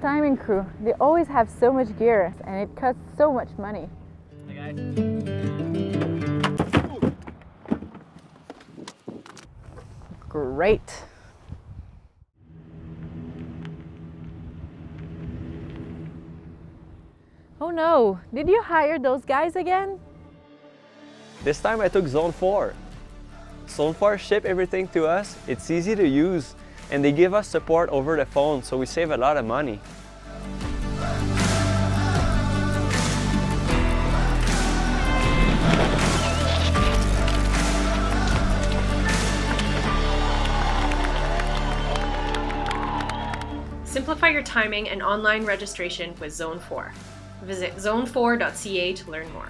timing crew. They always have so much gear and it costs so much money. Hey guys. Great. Oh no, did you hire those guys again? This time I took Zone 4. Zone 4 ship everything to us, it's easy to use, and they give us support over the phone so we save a lot of money. Simplify your timing and online registration with Zone 4. Visit zone4.ca to learn more.